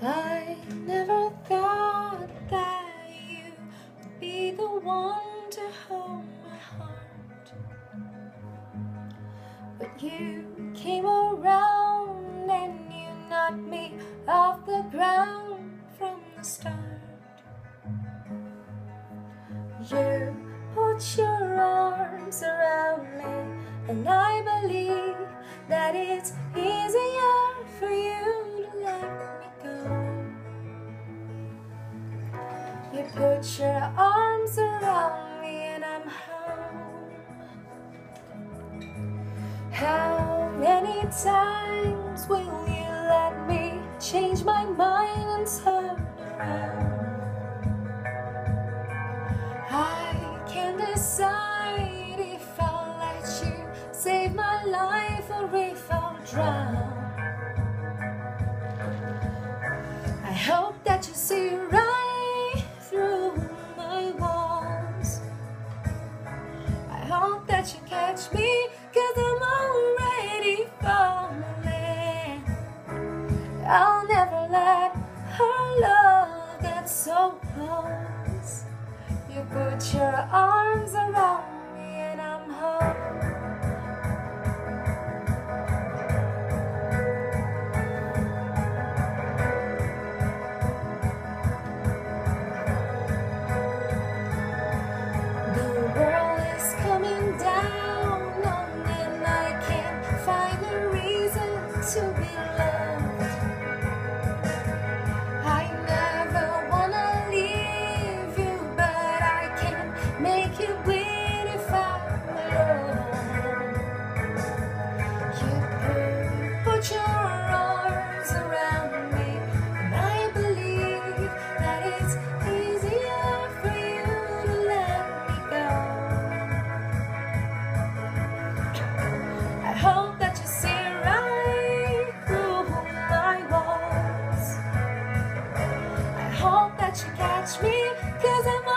I never thought that you would be the one to hold my heart. But you came around and you knocked me off the ground from the start. You put your arms around me, and I believe that it's put your arms around me, and I'm home. How many times will you let me change my mind and turn around? I can't decide if I'll let you save my life or if I'll drown. I'll never let her love get so close. You put your arms around me catch me, cause I'm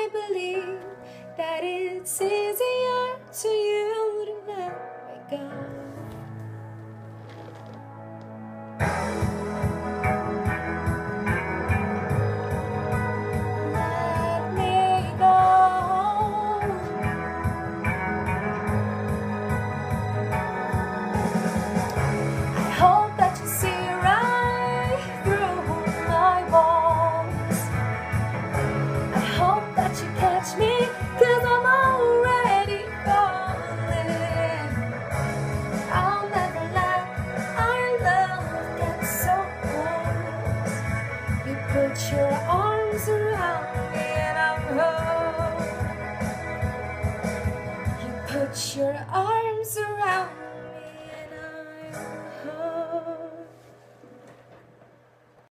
I believe that it's easier to you to let me go. Put your arms around me and I'm home. You put your arms around me